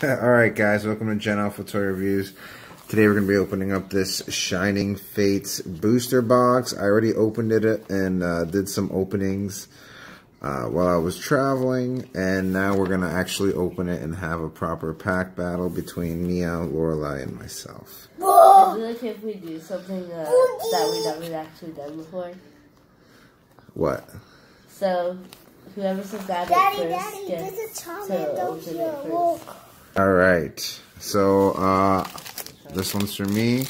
Alright guys, welcome to Gen Alpha Toy Reviews. Today we're going to be opening up this Shining Fates booster box. I already opened it and uh, did some openings uh, while I was traveling. And now we're going to actually open it and have a proper pack battle between Mia, Lorelai, and myself. I feel like if we do something uh, that we've never actually done before. What? So, whoever says that Daddy, first Daddy, gets there's a to tomato open here. it Look. First. Alright, so uh, this one's for me,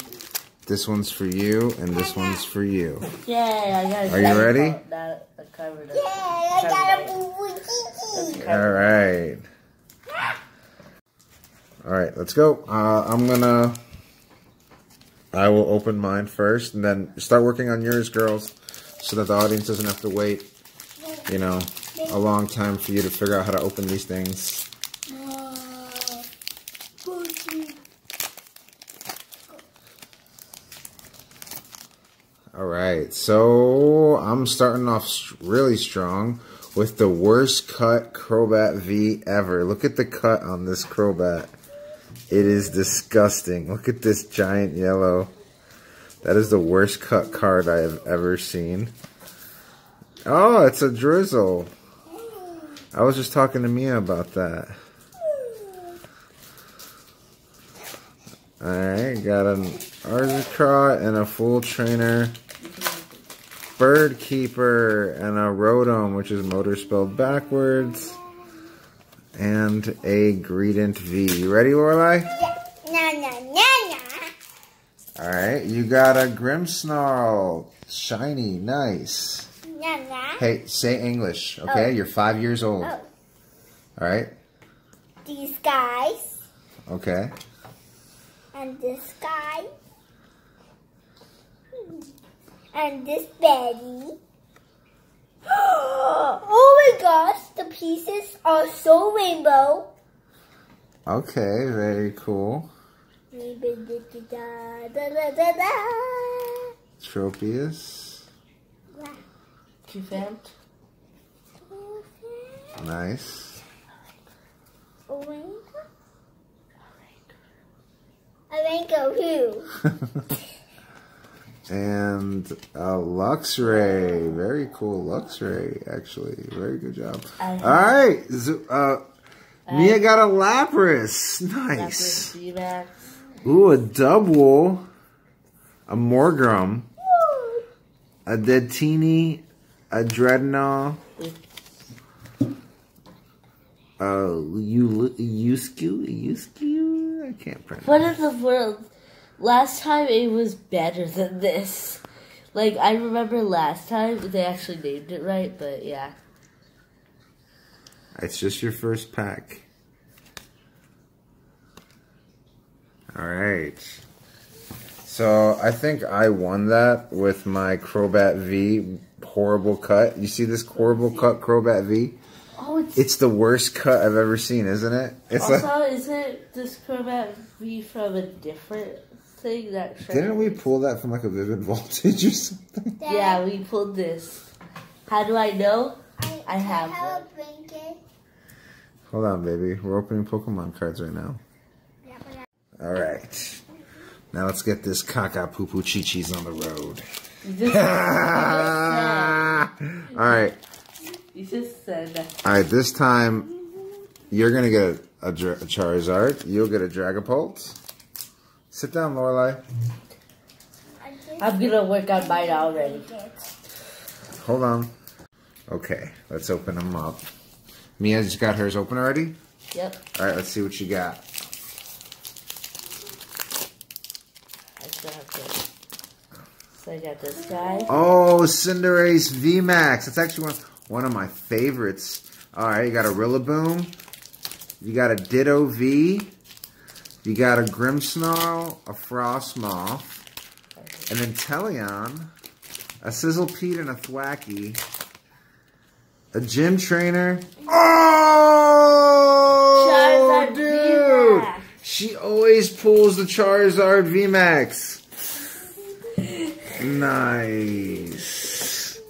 this one's for you, and this one's for you. Yay, I got a Are you ready? Not a covered Yay, I got a boo boo Alright. Alright, let's go. Uh, I'm gonna... I will open mine first, and then start working on yours, girls, so that the audience doesn't have to wait, you know, a long time for you to figure out how to open these things. Alright, so I'm starting off really strong with the worst cut Crobat V ever. Look at the cut on this Crobat. It is disgusting. Look at this giant yellow. That is the worst cut card I have ever seen. Oh, it's a drizzle. I was just talking to Mia about that. Alright, got an Arzacrot and a full trainer. Bird Keeper and a Rotom, which is motor spelled backwards. And a Greedent V. You ready, Lorelai? Na na na na. Alright, you got a Grimmsnarl. Shiny, nice. Na na. Hey, say English, okay? Oh. You're five years old. Oh, Alright? these guys Okay. and this guy and this Betty. oh my gosh, the pieces are so rainbow. Okay, very cool. Tropius. Cufant. Nice. Orange. Orange who? and a Luxray. Very cool Luxray, actually. Very good job. Alright. zo- Uh, Mia got a Lapras. Nice. Lapras Ooh, a Dubwool. A Morgrem. A Deadtini. A Drednaw. Uh, you Yusku? Yusku? I can't pronounce. What in the world? Last time it was better than this. Like, I remember last time they actually named it right, but yeah. It's just your first pack. Alright. So I think I won that with my Crobat V horrible cut. You see this horrible cut Crobat V? Oh, it's, It's the worst cut I've ever seen, isn't it? It's like also isn't this Crobat V from a different thing that? Didn't we pull that from like a Vivid Voltage or something? Yeah, we pulled this. How do I know? I, I have have a blanket. Hold on, baby. We're opening Pokemon cards right now. Yeah, I- Alright. Now let's get this caca poo poo chi chis on the road. Just, Alright. you just said that. Alright, this time you're gonna get a, a, a Charizard. You'll get a Dragapult. Sit down, Lorelai. I'm gonna work on mine already. Hold on. Okay, let's open them up. Mia just got hers open already? Yep. Alright, let's see what you got. I still have to. So I got this guy. Oh, Cinderace VMAX. That's actually one, one of my favorites. Alright, you got a Rillaboom. You got a Ditto V. You got a Grimmsnarl, a Frosmoth, an Inteleon, a Sizzlepede, and a Thwackey. A Gym Trainer. Oh, Charizard dude! VMAX. She always pulls the Charizard VMAX. Nice.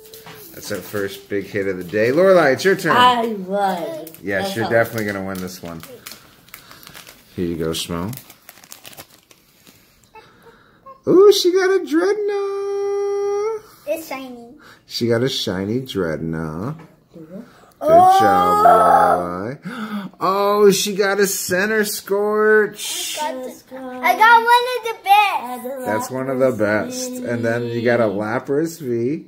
That's our first big hit of the day. Lorelai, it's your turn. I won. yes, That's you're definitely going to win this one. Here you go, Smo. Ooh, she got a Drednaw. It's shiny. She got a shiny Drednaw. Good Oh. job, Lorelai. Oh, she got a Centiskorch. Got the- I got one of the best. That's one of the best. And then you got a Lapras V.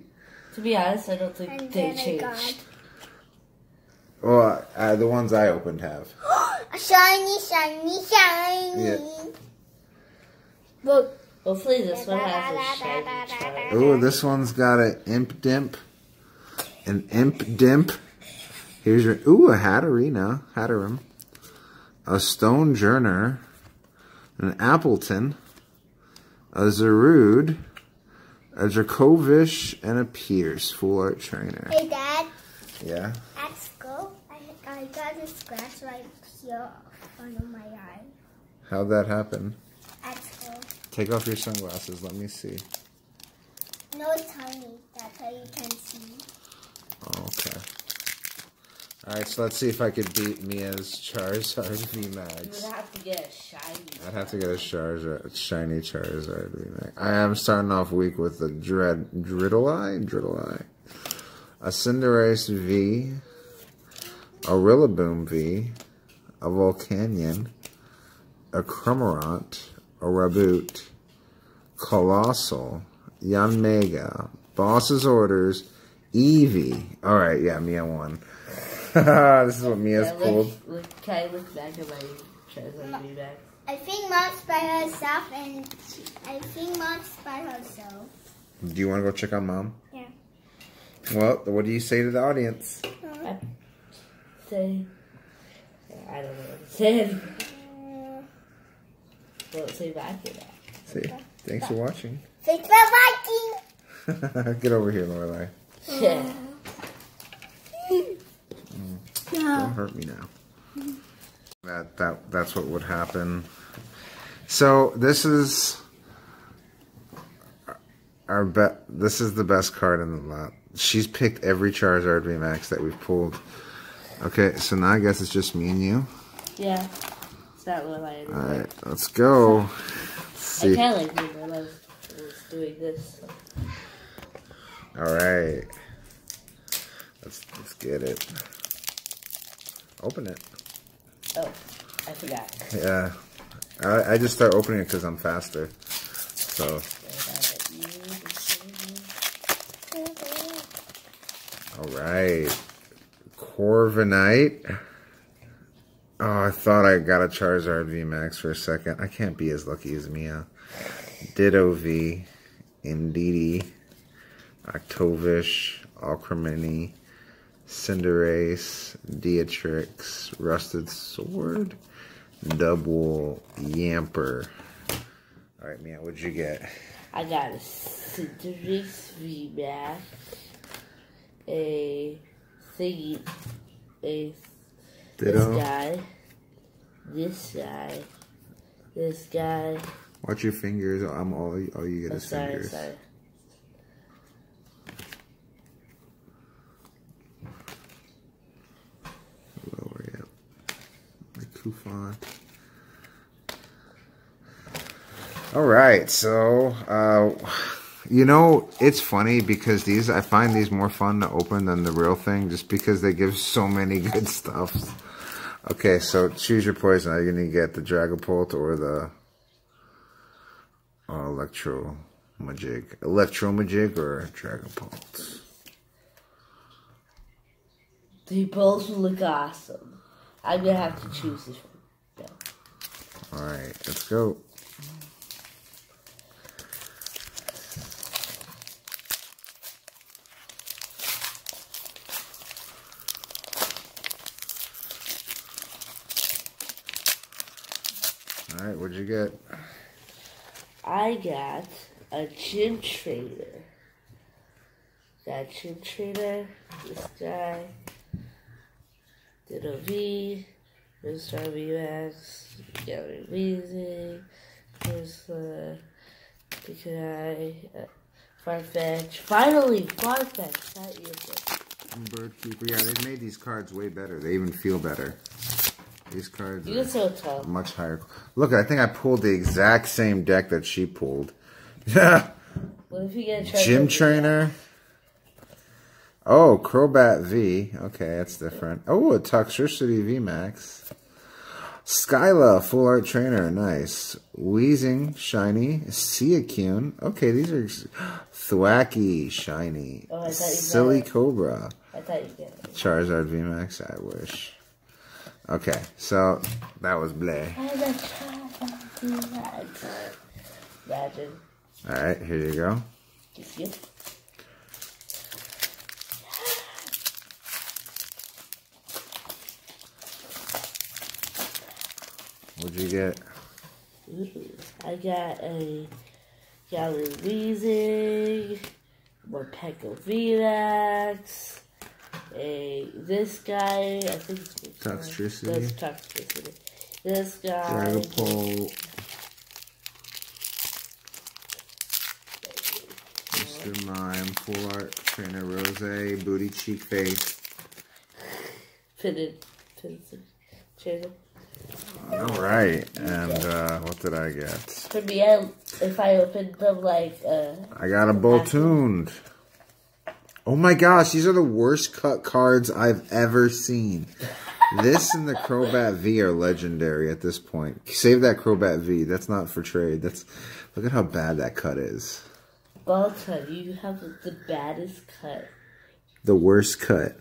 To be honest, I don't think And they then I changed. Got Well, uh, the ones I opened have. shiny, shiny, shiny. Yeah. Look. Hopefully this one has a shiny charm. Ooh, this one's got an Impidimp. An Impidimp. Here's your. Ooh, a Hatterene. Hattrem. A Stonjourner. An Appleton. A Zarude. A Dracovish. And a Piers. Full Art Trainer. Hey, Dad. Yeah. At school, I, I got a scratch right here under my eye. How'd that happen? At school. Take off your sunglasses. Let me see. No, it's tiny. That's how you can see. Oh, okay. Alright, so let's see if I could beat Mia's Charizard You VMAX. would have to get a shiny. I'd have to get a Charizard, shiny Charizard VMAX. I am starting off weak with a Dread, Driddleye? Driddleye. A Cinderace V. A Rillaboom V. A Volcanion. A Cramorant. A Raboot. Coalossal. Yanmega. Boss's Orders. Eevee. Alright, yeah, Mia won. this is what Mia's Yeah, pulled. look, look, can I look back at my Charizard VMAX? I think Mom's by herself, and she, I think Mom's by herself. Do you want to go check on mom? Yeah. Well, what do you say to the audience? Say, I don't know what to say. Won't say back to that. See, thanks for watching. Thanks for watching. Get over here, Lorelai. Mm. Yeah. Don't hurt me now. That that that's what would happen. So this is our bet. This is the best card in the lot. She's picked every Charizard VMAX that we've pulled. Okay, so now I guess it's just me and you. Yeah. It's not what I All right, let's go. Let's I kind of like when I was, was doing this. All right. Let's let's get it. Open it. Oh, I forgot. Yeah. I, I just start opening it because I'm faster. So, all right. Corviknight. Oh, I thought I got a Charizard VMAX for a second. I can't be as lucky as Mia. Ditto V. Indeedee. Arctovish. Alcremini. Cinderace. Deatrix. Rusted Sword. Double Yamper. Alright, Mia, what'd you get? I got a Cinderace VMAX, a thingy, a this guy, this guy, this guy. Watch your fingers. I'm all, all you get Oh, is sorry, fingers. sorry. Lower, yeah. Like Kufon. All right, so uh, you know it's funny because these I find these more fun to open than the real thing, just because they give so many good stuffs. Okay, so choose your poison. Are you gonna get the Dragapult or the uh, Electro Majig? Electro Majig or Dragapult? They both look awesome. I'm gonna have to choose this one. No. All right, let's go. What'd you get? I got a gym trainer. Got a gym trainer. This guy. Ditto V. Mr. VMAX. Gallery Amazing. Here's the big guy. Uh, Farfetch. Finally, Farfetch. That is it. Bird Keeper. Yeah, they've made these cards way better. They even feel better. These cards You are can still tell. much higher. Look, I think I pulled the exact same deck that she pulled. Yeah. What if you get a? Gym trainer. Oh, Crobat V. Okay, that's different. Oh, a Toxtricity V Max. Skyla, full art trainer. Nice. Weezing, shiny. Seacune. Okay, these are Thwackey, shiny. Oh, I thought you Silly. Cobra. I thought you get it. Charizard V Max. I wish. Okay, so that was Blay. I have a child. Imagine. Alright, here you go. What'd you get? Ooh, I got a Gallery Weezing, Morpeko VMAX, a this guy, I think it's Toxtricity. That's Toxtricity. This guy, Dragapult. Mr. Mime, Full Art, Trainer Rose, Booty Cheek Face. Pitted, Pitted, Trainer. Alright, and uh, what did I get? For me, I, if I opened them like, uh, I got a Boltund. Oh my gosh, these are the worst cut cards I've ever seen. This and the Crobat V are legendary at this point. Save that Crobat V. That's not for trade. That's look at how bad that cut is. Balta, you have the baddest cut. The worst cut.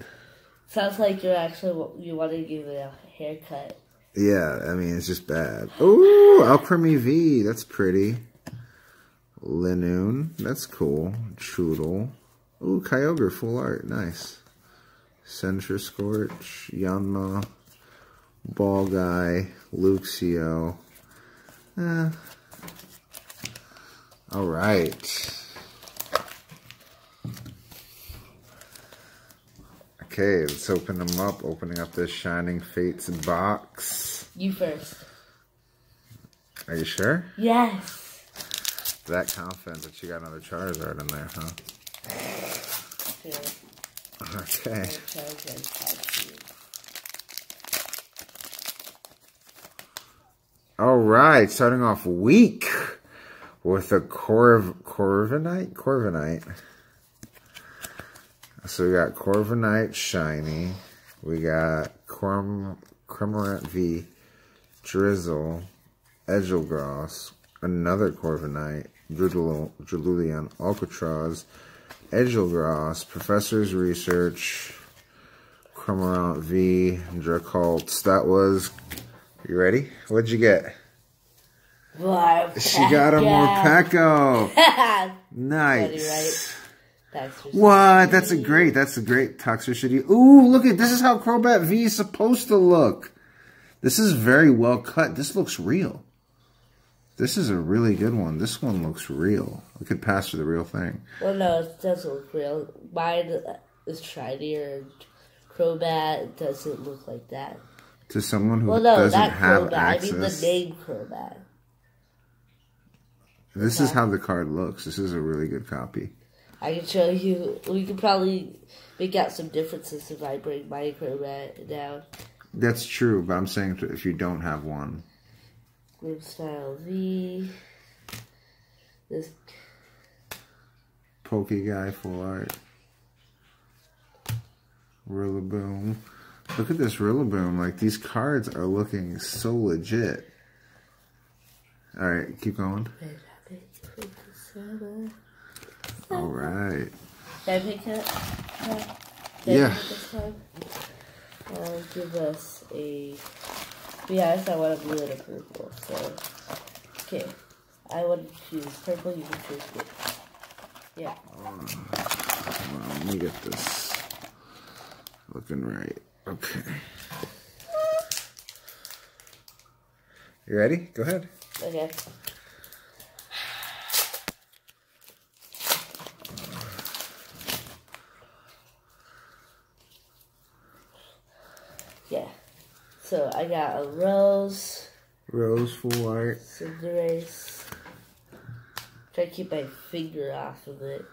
Sounds like you're actually, you want to give it a haircut. Yeah, I mean it's just bad. Ooh, Alchemy V, that's pretty. Linoone, that's cool. Choodle. Ooh, Kyogre, full art, nice. Centiskorch, Yanma, Ball Guy, Luxio. Eh. Alright. Okay, let's open them up. Opening up this Shining Fates box. You first. Are you sure? Yes. That confident that you got another Charizard in there, huh? Here, Okay. Charizard card you. All right, starting off week with a Corv Corviknight. Corviknight. So we got Corviknight Shiny. We got Corm Cramorant V, Drizzle, Eldegoss, another Corviknight, Drudel- Drululian, Alcatraz, Eldegoss, Professor's Research, Cramorant V, Dracults. That was. You ready? What'd you get? She got a Morpeko. Nice. That's What? That's a great. That's a great toxicity. Ooh, look at this is how Crobat V is supposed to look. This is very well cut. This looks real. This is a really good one. This one looks real. We could pass for the real thing. Well, no, it doesn't look real. Mine is shinier. Crobat doesn't look like that. To someone who Well, no, doesn't have Crobat. access. I mean the name Crobat. this is how the card looks. This is a really good copy. I can show you. We could probably make out some differences if I bring my Crobat down. That's true, but I'm saying if you don't have one. Group style V. This Pokey Guy Full Art. Rillaboom. Look at this Rillaboom. Like, these cards are looking so legit. Alright, keep going. Alright. Can I pick it? Can I Yeah. pick this give us a. Be honest, I want a blue and a purple. So, okay. I want to choose purple. You can choose blue. Yeah. Well, let me get this looking right. Okay. You ready? Go ahead. Okay. Yeah. So I got a rose, Rose Full Art. Cinderace. Try to keep my finger off of it.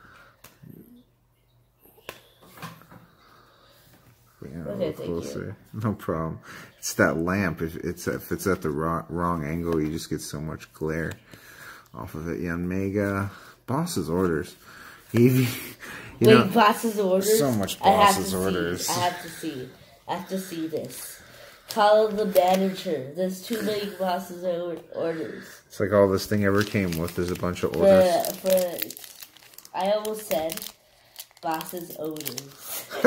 a Okay, little thank you. closer. No problem. It's that lamp. If it's if it's at the wrong, wrong angle, you just get so much glare off of it. Yanmega, boss's orders. Eevee, you Wait, know, boss's orders. so much I boss's see. orders. I have to see. I have to see this. Call the manager. There's too many boss's or- orders. it's like all this thing ever came with. There's a bunch of orders. For, for, I almost said boss's odors.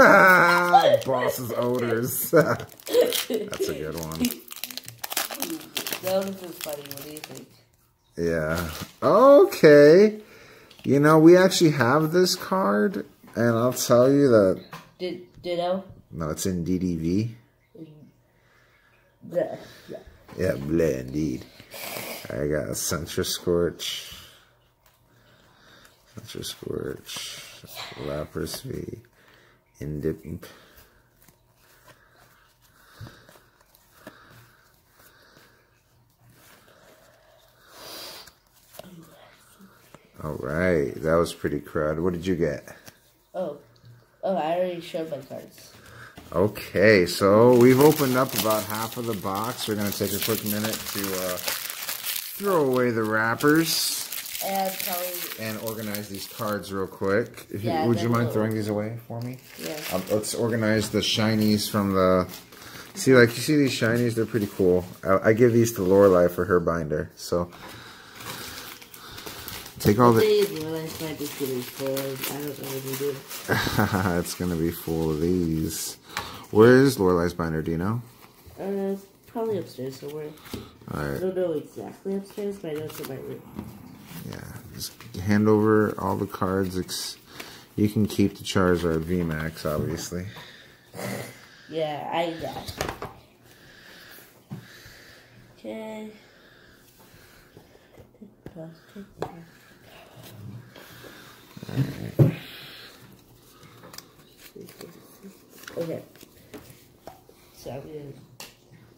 boss's odors. That's a good one. That was just funny. What do you think? Yeah. Okay. You know, we actually have this card, and I'll tell you that. Did Ditto? No, it's in DDV. The, yeah. Yeah, bleh, indeed. I got a Centiskorch. Sentra Scorch. Lapras V. Indip. All right, that was pretty crud. What did you get? Oh. Oh, I already showed my cards. Okay, so we've opened up about half of the box. We're gonna take a quick minute to uh, throw away the wrappers And probably, and organize these cards real quick. Yeah, would you mind throwing these away for me? yeah. Um, let's organize the shinies from the. See, like you see these shinies, they're pretty cool. I, I give these to Lorelai for her binder. So take all the. Days realized my disability for I don't know what to do. it's gonna be full of these. Where is Lorelai's binder? Do you know? Uh, probably upstairs somewhere. All I don't know exactly upstairs, but I know it's in my room. Yeah, just hand over all the cards. Ex- you can keep the Charizard VMAX, obviously. Yeah, I got. Okay. Okay. So I'm gonna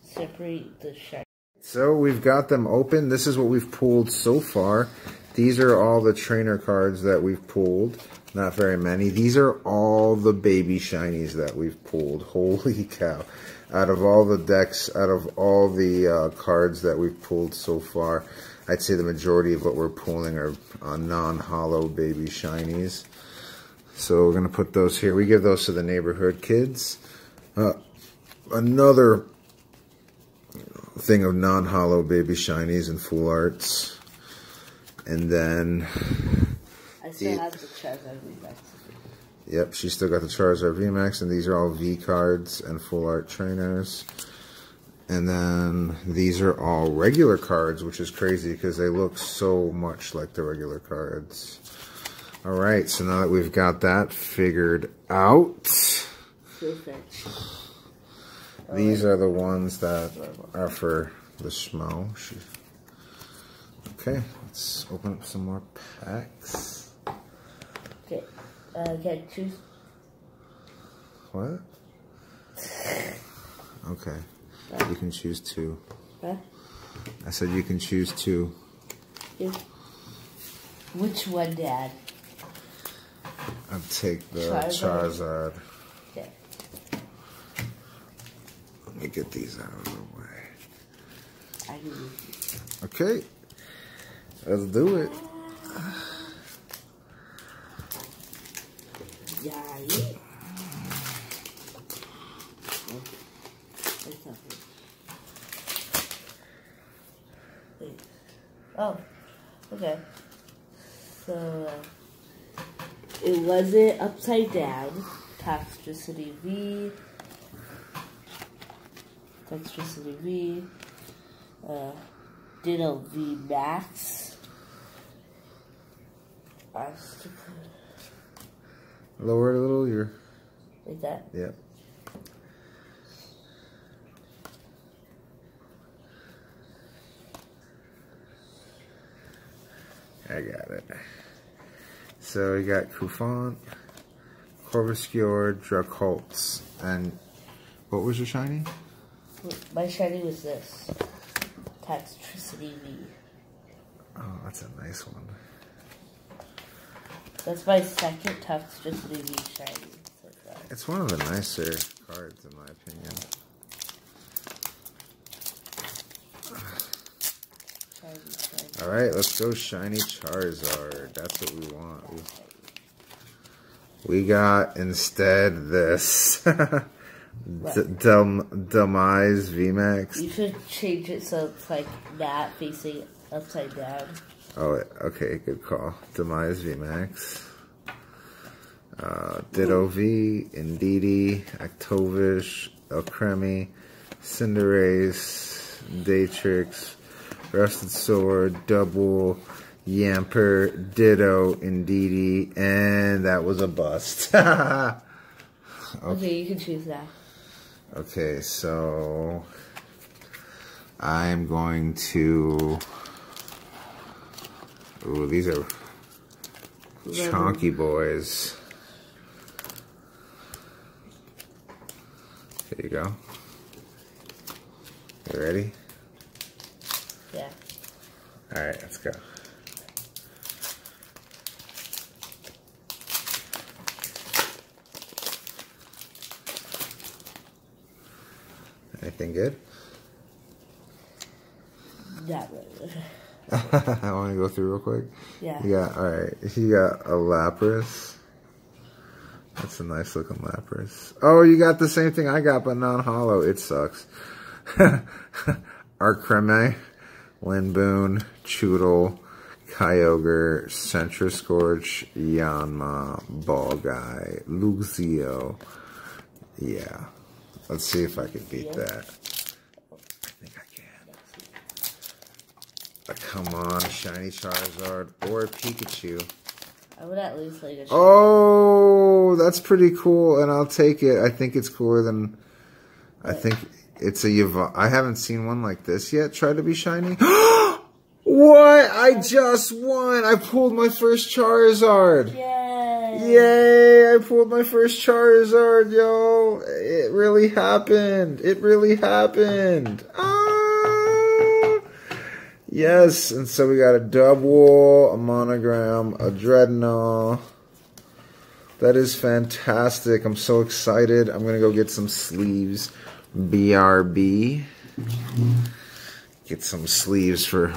separate the. So we've got them open. This is what we've pulled so far. These are all the trainer cards that we've pulled. Not very many. These are all the baby shinies that we've pulled. Holy cow. Out of all the decks, out of all the uh, cards that we've pulled so far, I'd say the majority of what we're pulling are uh, non-holo baby shinies. So we're going to put those here. We give those to the neighborhood kids. Uh, another thing of non-holo baby shinies and full arts. And then, I still Yeah. have the Charizard Remax. yep, she's still got the Charizard VMAX, and these are all V cards and full art trainers. And then these are all regular cards, which is crazy because they look so much like the regular cards. All right, so now that we've got that figured out, Perfect. these are the ones that are for the schmo. Okay, let's open up some more packs. Okay. Uh, can I choose? What? Okay. You can choose two. Huh? I said you can choose two. Yes. Which one, Dad? I'll take the Charizard. Charizard. Okay. Let me get these out of the way. I Okay. Let's do it. Yeah. yeah. It's okay. Wait. Oh, okay. So, uh, it wasn't upside down. Toxicity V. Toxicity V. Uh, Ditto V Max. Lower it a little. You're. Like that. Yep. I got it. So we got Kufant, Corvuscular, Dracolts, and what was your shiny? My shiny was this. Toxicity V. Oh, that's a nice one. That's my second Toxicity V shiny. so. It's one of the nicer cards, in my opinion. Shiny, shiny. All right, let's go shiny Charizard. That's what we want. We, we got instead this D- Dem- Demise VMAX. You should change it so it's like that facing upside down. Oh, okay, good call. Demise VMAX. Uh, Ditto V, Indeedee, Arctovish, Alcremie, Cinderace, Daytrix, Rusted Sword, Double, Yamper, Ditto, Indeedee, and that was a bust. Okay, you can choose that. okay, so I'm going to. Ooh, these are chunky boys. There you go. You ready? Yeah. All right, let's go. Anything good? That way. I want to go through real quick. Yeah. You got all right. You got a Lapras. That's a nice looking Lapras. Oh, you got the same thing I got, but non-holo. It sucks. Arcreme, Linboon, Choodle, Kyogre, Centiskorch, Yanma, Ball Guy, Luxio. Yeah. Let's see if I can beat that. I think I can. Come on, shiny Charizard or Pikachu. I would at least like a Oh, that's pretty cool, and I'll take it. I think it's cooler than. I think it's a Yv- I haven't seen one like this yet. Try to be shiny. what? I just won! I pulled my first Charizard. Yay! Yay! I pulled my first Charizard, yo! It really happened. It really happened. Ah! Yes, and so we got a double, a monogram, a Drednaw. That is fantastic. I'm so excited. I'm gonna go get some sleeves. BRB. Get some sleeves for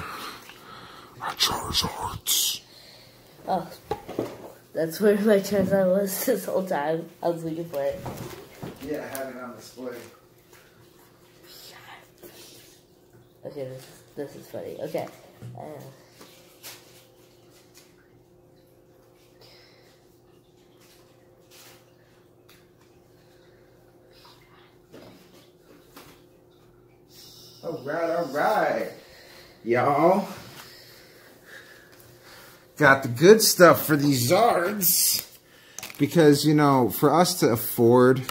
our Charizards. Oh, that's where my Charizard was this whole time. I was looking for it. Yeah, I have it on display. Okay, this this is funny. Okay. Uh, All right, all right. Y'all got the good stuff for these Zards. Because, you know, for us to afford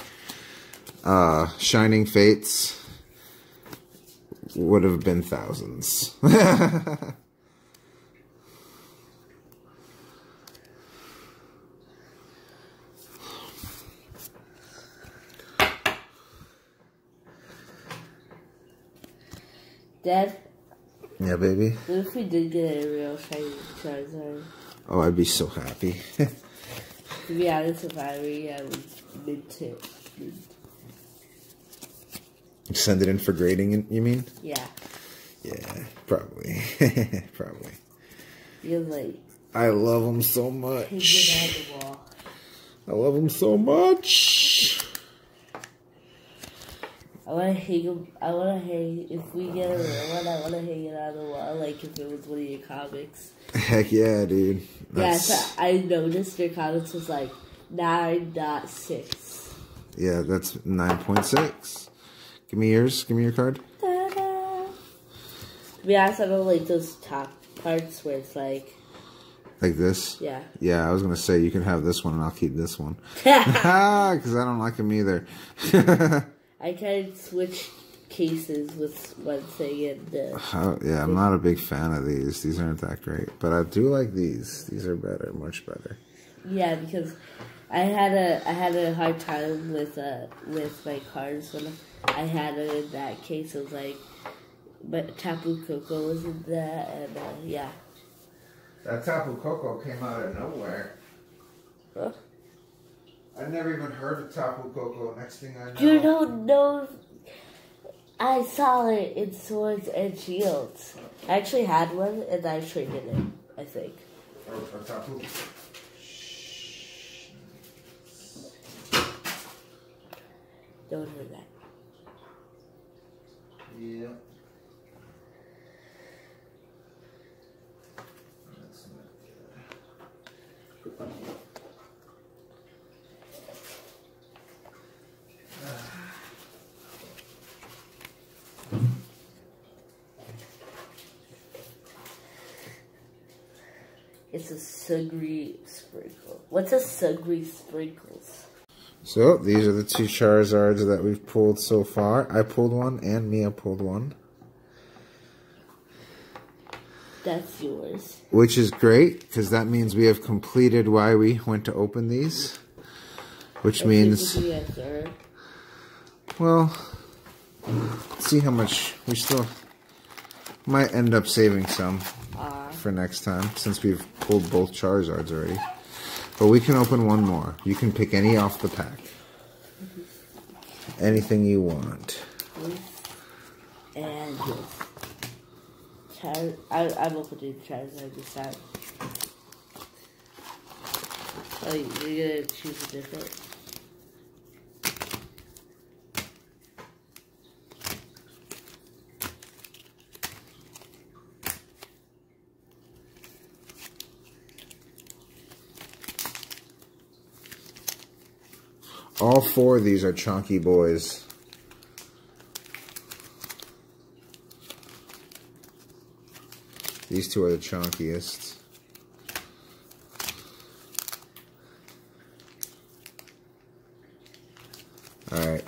uh, Shining Fates would have been thousands. Dad, yeah, baby. what if we did get a real shiny Charizard? Oh, I'd be so happy. To be honest, if I were you, I would mint it. Send it in for grading, you mean? Yeah, Yeah, probably. probably. You're like I love them so much. it out the wall. I love them so much. I wanna hang I wanna hang. If we get a real one, I wanna hang it on the wall, like if it was one of your comics. Heck yeah, dude. Yeah, so I noticed your comics was like nine dot six. yeah, that's 9.6. Give me yours. Give me your card. Ta-da! To be honest, I don't like those top parts where it's like, Like this. yeah. Yeah, I was going to say you can have this one and I'll keep this one. Because I don't like them either. I can switch cases with one thing and uh, Oh, yeah, I'm not a big fan of these. These aren't that great. But I do like these. These are better, much better. yeah, because I had a I had a hard time with uh with my cards when I had it in that case. It was like, but Tapu Koko was in that, and uh, yeah. That Tapu Koko came out of nowhere. Huh? I never even heard of Tapu Koko. Next thing I know. You don't know. I saw it in Swords and Shields. I actually had one and I traded it, I think. Or, or Tapu. Don't do that. Yeah. That's not good. It's a sugary sprinkle. What's a sugary sprinkles? So these are the two Charizards that we've pulled so far. I pulled one and Mia pulled one. That's yours. Which is great, because that means we have completed why we went to open these. Which Okay, means, what do you sir? well, see how much we still might end up saving some for next time, since we've pulled both Charizards already. But we can open one more. You can pick any off the pack. Mm-hmm. Anything you want. and. Char- I, I'm opening Charizard this time. Oh, you're gonna choose a different. All four of these are chunky boys. These two are the chunkiest. Alright.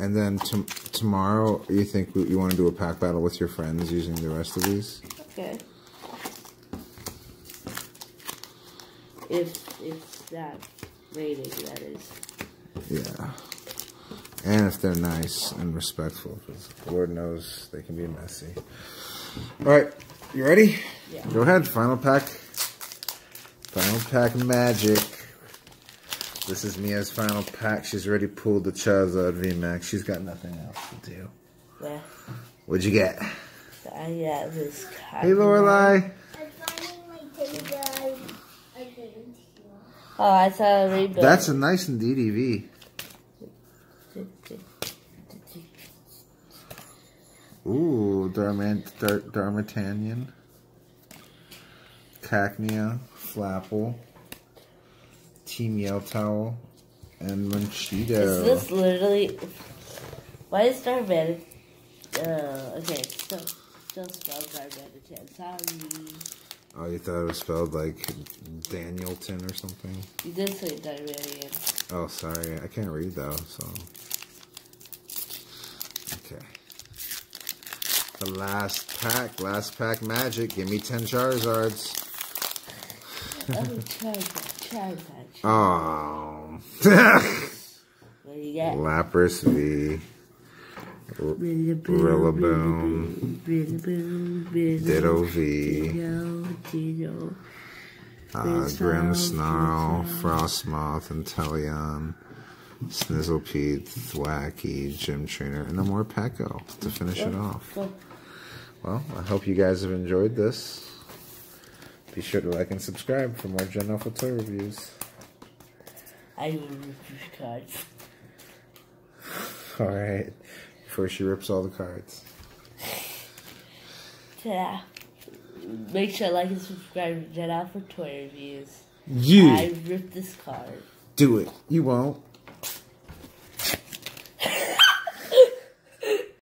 And then to tomorrow, you think you want to do a pack battle with your friends using the rest of these? Okay. If it's that rating, that is. Yeah. And if they're nice and respectful, because Lord knows they can be messy. All right, you ready? Yeah. Go ahead, final pack. Final pack magic. This is Mia's final pack. She's already pulled the Charizard VMAX. She's got nothing else to do. Yeah. What'd you get? I got this card. Hey, Lorelai. I'm finding my Tinder again. Oh, I saw a rainbow. That's a nice and DDV. Ooh, Darman, Dar, Darmatanian. Cacnea, Flapple, Team Yell Towel, and Manchido. Is this literally? Why is Darman? Uh, okay, still still spelled Darmanitan. Sorry, Oh, you thought it was spelled like Danielton or something? you did say Darmanian. Oh, sorry. I can't read though, so. Okay. The last pack, last pack magic. Give me 10 Charizards. Oh, Charizard, Charizard. Oh. What do you get? Lapras V. Rillaboom. Ditto V. Ditto. Uh, Grimmsnarl, Frosmoth, Inteleon, Snizzlepede, Thwackey, Gym Trainer, and a Morpeko to finish it off. Well, I hope you guys have enjoyed this. Be sure to like and subscribe for more Gen Alpha toy reviews. I will these cards. Alright, before she rips all the cards. Ta-da. Make sure to like and subscribe to Out for toy reviews. You I ripped this card. do it. You won't.